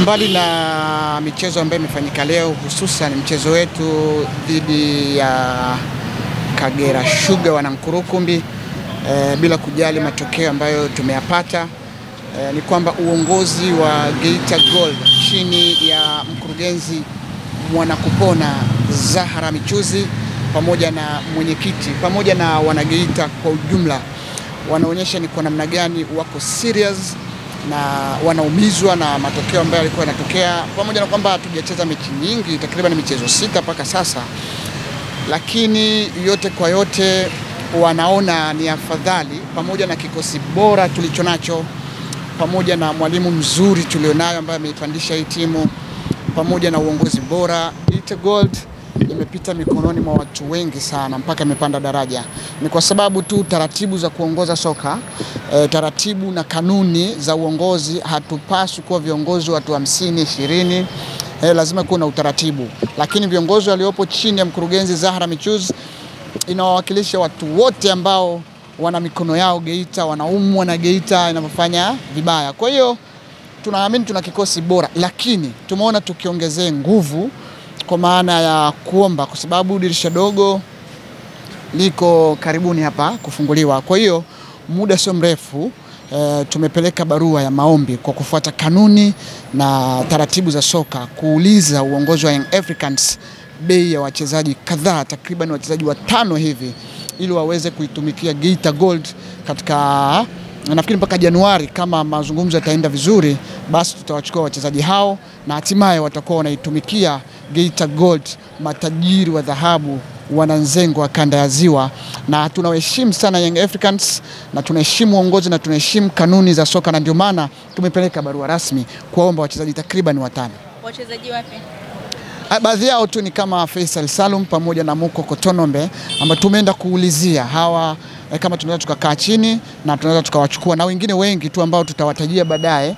Mbali na michezo ambayo imefanyika leo, hususan mchezo wetu dhidi ya Kagera Sugar Wanankurukumbi, e, bila kujali matokeo ambayo tumeyapata, e, ni kwamba uongozi wa Geita Gold chini ya mkurugenzi Mwanakupona Zahara Michuzi pamoja na mwenyekiti pamoja na wanageita kwa ujumla wanaonyesha ni kwa namna gani wako serious na wanaumizwa na matokeo ambayo yalikuwa yanatokea, pamoja na kwamba hatujacheza mechi nyingi, takriban michezo sita mpaka sasa, lakini yote kwa yote wanaona ni afadhali, pamoja na kikosi bora tulicho nacho, pamoja na mwalimu mzuri tulionayo ambaye ameipandisha hii timu, pamoja na uongozi bora, Ite Gold imepita mikononi mwa watu wengi sana mpaka imepanda daraja. Ni kwa sababu tu taratibu za kuongoza soka e, taratibu na kanuni za uongozi. Hatupaswi kuwa viongozi watu hamsini ishirini, e, lazima kuwa na utaratibu, lakini viongozi waliopo chini ya mkurugenzi Zahra Michuzi inawawakilisha watu wote ambao wana mikono yao Geita, wanaumwa na Geita inavyofanya vibaya. Kwa hiyo tunaamini tuna kikosi bora, lakini tumeona tukiongezee nguvu kwa maana ya kuomba, kwa sababu dirisha dogo liko karibuni hapa kufunguliwa. Kwa hiyo muda sio mrefu e, tumepeleka barua ya maombi kwa kufuata kanuni na taratibu za soka, kuuliza uongozi wa Young Africans bei ya wachezaji kadhaa, takriban wachezaji watano hivi, ili waweze kuitumikia Geita Gold katika nafikiri mpaka Januari. Kama mazungumzo yataenda vizuri, basi tutawachukua wachezaji hao na hatimaye watakuwa wanaitumikia Geita Gold, matajiri wa dhahabu wananzengo wa kanda ya Ziwa, na tunawaheshimu sana Young Africans na tunaheshimu uongozi na tunaheshimu kanuni za soka, na ndio maana tumepeleka barua rasmi kuwaomba wachezaji takriban watano. Wachezaji wapi? Baadhi yao tu ni kama Faisal Salum pamoja na Muko Kotonombe ambao tumeenda kuulizia hawa eh, kama tunaweza tukakaa chini na tunaweza tukawachukua na wengine wengi tu ambao tutawatajia baadaye.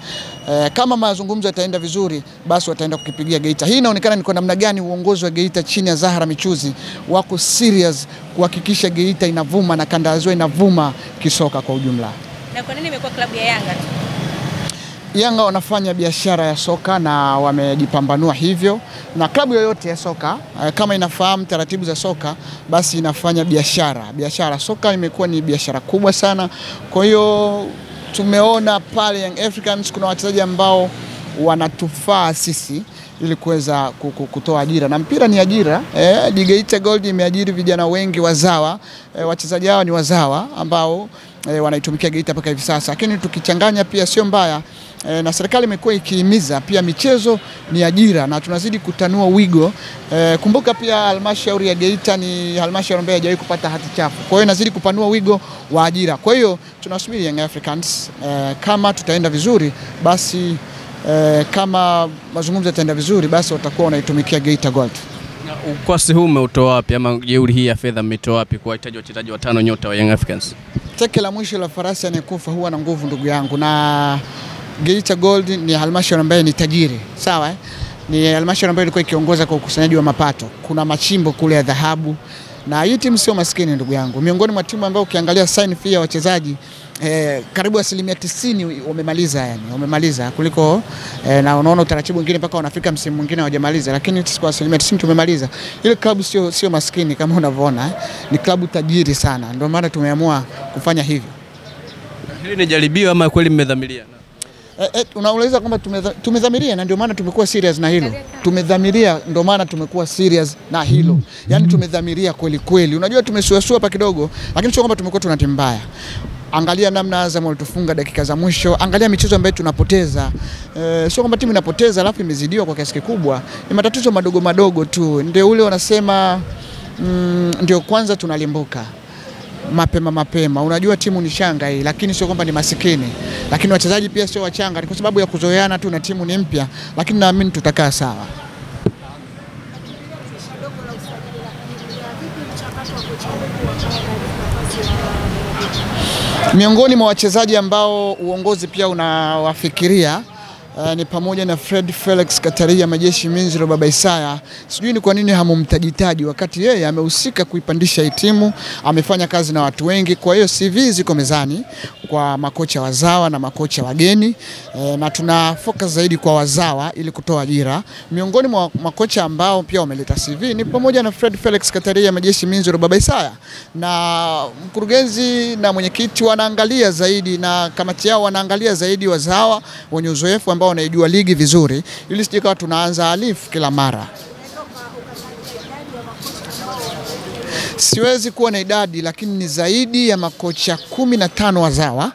Eh, kama mazungumzo yataenda vizuri, basi wataenda kukipigia Geita. Hii inaonekana ni kwa namna gani uongozi wa Geita chini ya Zahara Michuzi wako serious kuhakikisha Geita inavuma na kanda ya Ziwa inavuma kisoka kwa ujumla. Na kwa nini imekuwa klabu ya Yanga tu? Yanga wanafanya biashara ya soka na wamejipambanua hivyo, na klabu yoyote ya soka eh, kama inafahamu taratibu za soka basi inafanya biashara. Biashara soka imekuwa ni biashara kubwa sana, kwa hiyo tumeona pale Young Africans kuna wachezaji ambao wanatufaa sisi ili kuweza kutoa ajira na mpira ni ajira eh. Geita Gold imeajiri vijana wengi wazawa eh, wachezaji hao ni wazawa ambao eh, wanaitumikia Geita mpaka hivi sasa, lakini tukichanganya pia sio mbaya e, na serikali imekuwa ikihimiza pia michezo ni ajira na tunazidi kutanua wigo e, kumbuka pia halmashauri ya Geita ni halmashauri ambayo haijawahi kupata hati chafu, kwa hiyo inazidi kupanua wigo wa ajira. Kwa hiyo tunasubiri Young Africans e, kama tutaenda vizuri basi e, kama mazungumzo yataenda vizuri basi watakuwa wanaitumikia Geita Gold. Ukwasi huu umeutoa wapi ama jeuri hii ya fedha mmetoa wapi kuwahitaji wachezaji watano nyota wa Young Africans? Teke la mwisho la farasi anayekufa huwa na nguvu, ndugu yangu, na Geita Gold ni halmashauri ambayo ni tajiri, sawa eh? Ni halmashauri ambayo ilikuwa ikiongoza kwa ukusanyaji wa mapato. Kuna machimbo kule ya dhahabu na hii timu sio maskini, ndugu yangu, miongoni mwa timu ambayo ukiangalia sign fee ya wachezaji Eh, karibu asilimia tisini wamemaliza, yani wamemaliza kuliko eh, na unaona utaratibu mwingine mpaka wanafika msimu mwingine hawajamaliza, lakini sisi kwa asilimia tisini tumemaliza. Ile klabu sio sio maskini kama unavyoona eh, ni klabu tajiri sana, ndio maana tumeamua kufanya hivyo. Hili ni jaribio ama kweli mmedhamiria? Eh, eh, unauliza kwamba tumedhamiria na ndio maana tumekuwa serious na hilo. Tumedhamiria ndio maana tumekuwa serious na hilo. Yaani tumedhamiria kweli kweli. Unajua tumesuasua hapa kidogo, lakini sio kwamba tumekuwa tuna timu mbaya. Angalia namna Azam walitufunga dakika za mwisho, angalia michezo ambayo tunapoteza. E, sio kwamba timu inapoteza alafu imezidiwa kwa kiasi kikubwa, ni matatizo madogo madogo tu, ndio ule wanasema mm, ndio kwanza tunalimbuka. Mapema mapema. Unajua timu ni changa hii, lakini sio kwamba ni masikini, lakini wachezaji pia sio wachanga, ni kwa sababu ya kuzoeana tu na timu ni mpya, lakini naamini tutakaa sawa. Miongoni mwa wachezaji ambao uongozi pia unawafikiria uh, ni pamoja na Fred Felix Kataria Majeshi Minziro Baba Isaya. Sijui ni kwa nini hamumtajitaji wakati yeye amehusika kuipandisha hii timu, amefanya kazi na watu wengi, kwa hiyo CV ziko mezani kwa makocha wazawa na makocha wageni e, na tuna focus zaidi kwa wazawa ili kutoa ajira. Miongoni mwa makocha ambao pia wameleta CV ni pamoja na Fred Felix Kataria, Majeshi Minziro, Baba Isaya, na mkurugenzi na mwenyekiti wanaangalia zaidi na kamati yao wanaangalia zaidi wazawa wenye uzoefu ambao wanaijua ligi vizuri, ili sije kawa tunaanza alifu kila mara. Siwezi kuwa na idadi lakini ni zaidi ya makocha kumi na tano wazawa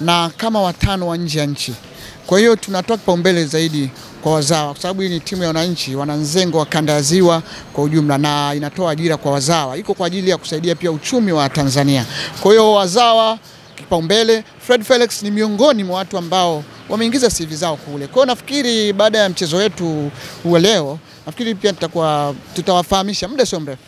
na kama watano wa nje ya nchi. Kwa hiyo tunatoa kipaumbele zaidi kwa wazawa kwa sababu hii ni timu ya wananchi, wana wananzengo wa kanda ya Ziwa kwa ujumla, na inatoa ajira kwa wazawa, iko kwa ajili ya kusaidia pia uchumi wa Tanzania. Kwa hiyo wazawa kipaumbele. Fred Felix ni miongoni mwa watu ambao wameingiza CV zao kule. Kwa hiyo nafikiri baada ya mchezo wetu wa leo, nafikiri pia tutakuwa tutawafahamisha muda sio mrefu.